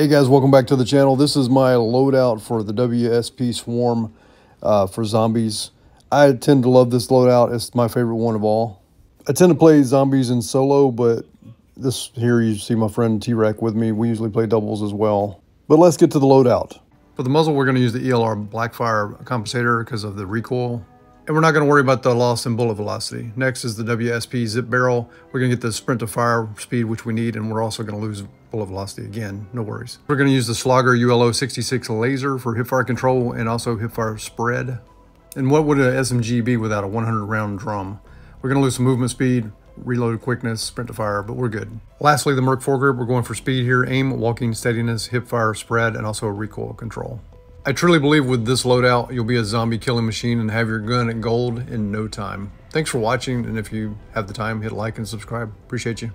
Hey guys, welcome back to the channel. This is my loadout for the WSP Swarm uh, for zombies. I tend to love this loadout. It's my favorite one of all. I tend to play zombies in solo, but this here you see my friend T-Rex with me. We usually play doubles as well. But let's get to the loadout. For the muzzle, we're going to use the ELR Blackfire compensator because of the recoil. And we're not going to worry about the loss in bullet velocity. Next is the WSP zip barrel. We're going to get the sprint to fire speed, which we need, and we're also going to lose bullet velocity again. No worries. We're going to use the Slogger ULO 66 laser for hipfire control and also hipfire spread. And what would an SMG be without a 100 round drum? We're going to lose some movement speed, reload quickness, sprint to fire, but we're good. Lastly, the Merc foregrip, we're going for speed here, aim, walking steadiness, hip fire spread, and also recoil control. I truly believe with this loadout, you'll be a zombie killing machine and have your gun at gold in no time. Thanks for watching, and if you have the time, hit like and subscribe. Appreciate you.